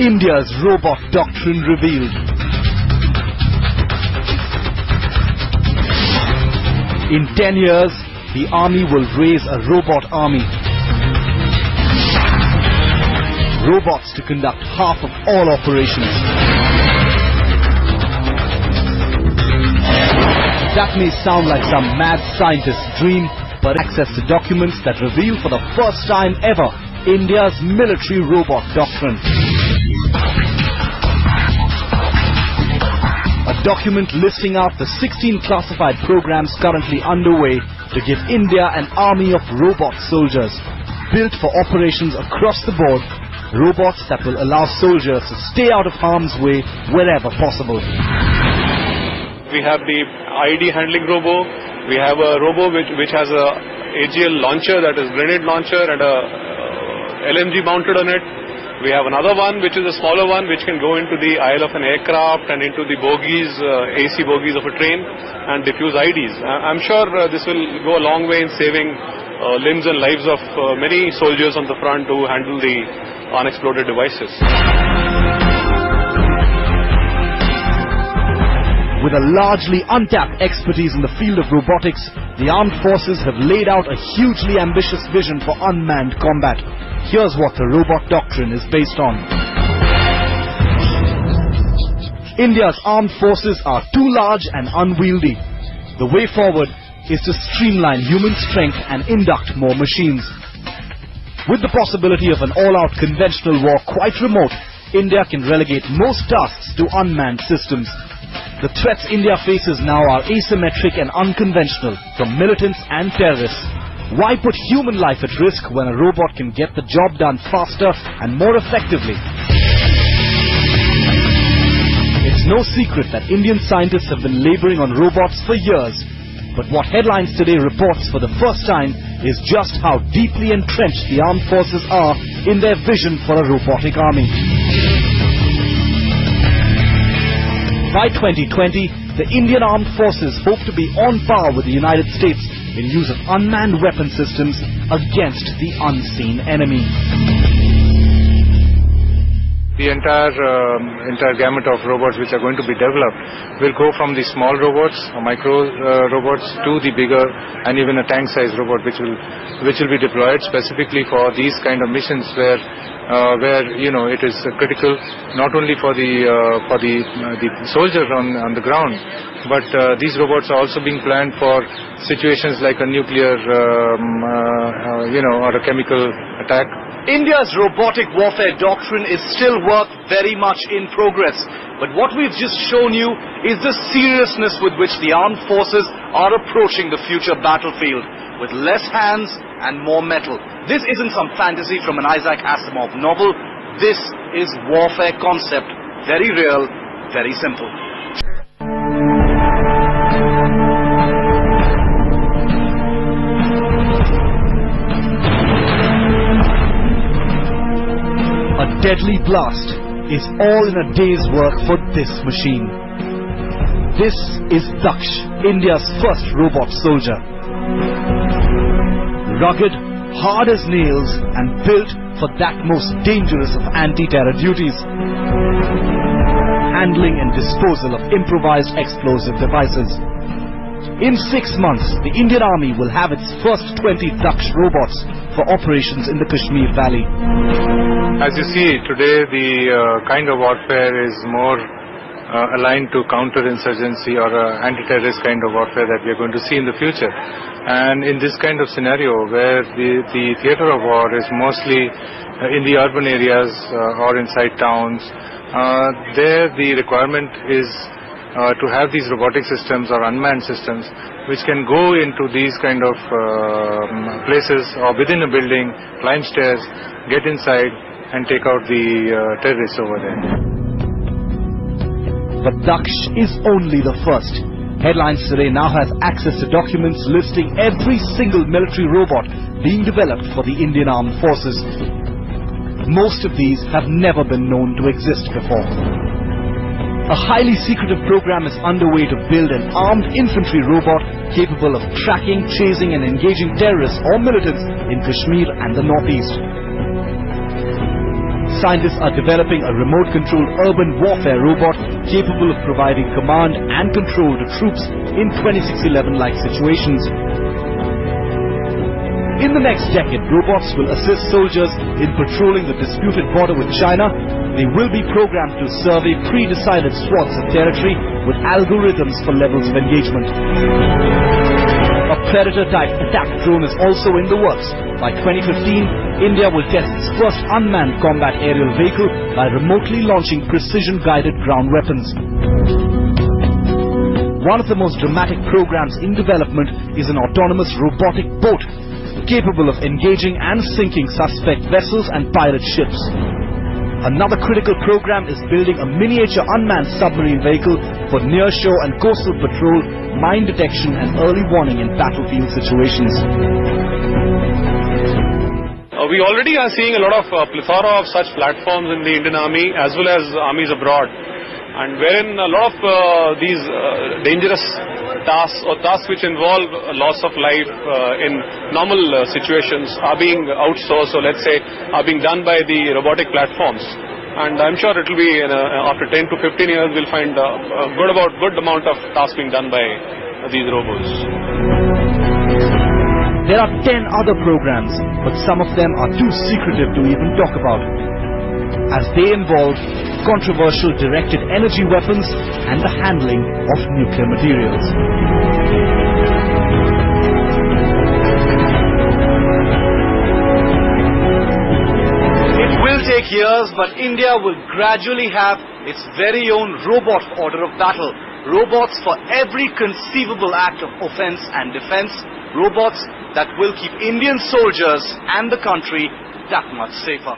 India's robot doctrine revealed. In 10 years, the army will raise a robot army. Robots to conduct half of all operations. That may sound like some mad scientist's dream, but access to documents that reveal for the first time ever India's military robot doctrine. Document listing out the 16 classified programs currently underway to give India an army of robot soldiers built for operations across the board, robots that will allow soldiers to stay out of harm's way wherever possible. We have the IED handling robo. We have a robo which, which has a AGL launcher that is grenade launcher and a uh, LMG mounted on it. We have another one which is a smaller one which can go into the aisle of an aircraft and into the bogies, uh, AC bogies of a train and diffuse IEDs. I- I'm sure uh, this will go a long way in saving uh, limbs and lives of uh, many soldiers on the front who handle the unexploded devices. With a largely untapped expertise in the field of robotics, the armed forces have laid out a hugely ambitious vision for unmanned combat. Here's what the robot doctrine is based on. India's armed forces are too large and unwieldy. The way forward is to streamline human strength and induct more machines. With the possibility of an all-out conventional war quite remote, India can relegate most tasks to unmanned systems. The threats India faces now are asymmetric and unconventional, from militants and terrorists. Why put human life at risk when a robot can get the job done faster and more effectively? It's no secret that Indian scientists have been laboring on robots for years. But what Headlines Today reports for the first time is just how deeply entrenched the armed forces are in their vision for a robotic army. By 2020, the Indian Armed Forces hope to be on par with the United States in use of unmanned weapon systems against the unseen enemy. The entire um, entire gamut of robots which are going to be developed will go from the small robots, micro uh, robots, to the bigger and even a tank-sized robot, which will which will be deployed specifically for these kind of missions where uh, where you know it is critical not only for the uh, for the uh, the soldier on on the ground, but uh, these robots are also being planned for situations like a nuclear um, uh, you know or a chemical attack. India's robotic warfare doctrine is still work very much in progress. But what we've just shown you is the seriousness with which the armed forces are approaching the future battlefield with less hands and more metal. This isn't some fantasy from an Isaac Asimov novel. This is warfare concept. Very real, very simple. A deadly blast is all in a day's work for this machine. This is Daksh, India's first robot soldier. Rugged, hard as nails, and built for that most dangerous of anti-terror duties. Handling and disposal of improvised explosive devices. In six months, the Indian Army will have its first 20 Daksh robots for operations in the Kashmir Valley. As you see today, the uh, kind of warfare is more uh, aligned to counterinsurgency or uh, anti-terrorist kind of warfare that we are going to see in the future. And in this kind of scenario, where the, the theater of war is mostly uh, in the urban areas uh, or inside towns, uh, there the requirement is uh, to have these robotic systems or unmanned systems which can go into these kind of um, places or within a building, climb stairs, get inside and take out the uh, terrorists over there. But Daksh is only the first. Headlines Today now has access to documents listing every single military robot being developed for the Indian Armed Forces. Most of these have never been known to exist before. A highly secretive program is underway to build an armed infantry robot capable of tracking, chasing and engaging terrorists or militants in Kashmir and the Northeast. scientists are developing a remote-controlled urban warfare robot capable of providing command and control to troops in 2611-like situations. In the next decade, robots will assist soldiers in patrolling the disputed border with China. They will be programmed to survey pre-decided swaths of territory with algorithms for levels of engagement. A Predator-type attack drone is also in the works. By 2015, India will test its first unmanned combat aerial vehicle by remotely launching precision-guided ground weapons. One of the most dramatic programs in development is an autonomous robotic boat capable of engaging and sinking suspect vessels and pirate ships. Another critical program is building a miniature unmanned submarine vehicle for nearshore and coastal patrol, mine detection and early warning in battlefield situations. Uh, we already are seeing a lot of uh, plethora of such platforms in the Indian Army as well as armies abroad and wherein a lot of uh, these uh, dangerous tasks or tasks which involve loss of life uh, in normal uh, situations are being outsourced or let's say are being done by the robotic platforms and I'm sure it will be uh, after 10 to 15 years we'll find uh, a good about good amount of tasks being done by these robots. There are 10 other programs, but some of them are too secretive to even talk about, as they involve controversial directed energy weapons and the handling of nuclear materials. It will take years, but India will gradually have its very own robot order of battle. Robots for every conceivable act of offense and defense. Robots that will keep Indian soldiers and the country that much safer.